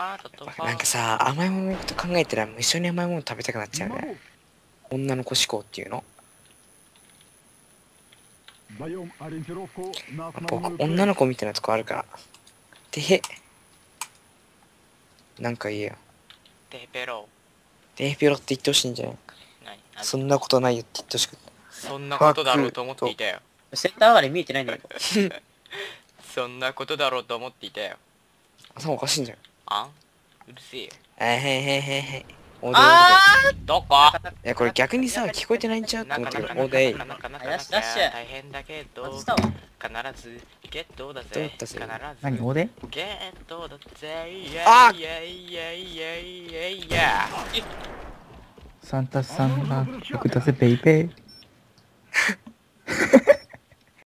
なんかさ甘いもののこと考えたら一緒に甘いもの食べたくなっちゃうね。女の子思考っていうの。僕女の子みたいなとこあるから。てへなんか言えよ。テペロ。てへぴろって言ってほしいんじゃない？何？あそんなことないよって言ってほしくて。そんなことだろうと思っていたよ。センター上がり見えてないんだけど。そんなことだろうと思っていたよ。頭おかしいんじゃんあん？うるせえよ。えへへへへ。おでおで。どこ？いやこれ逆にさ聞こえてないんちゃう？って思ったけどおで。いなか大変だけど。必ずゲットだどうぜ。やった？ぜ必ず。何おで？ゲットだぜ。イあイエイイエイイエイイエイイエイサンタさんが僕出せベイベー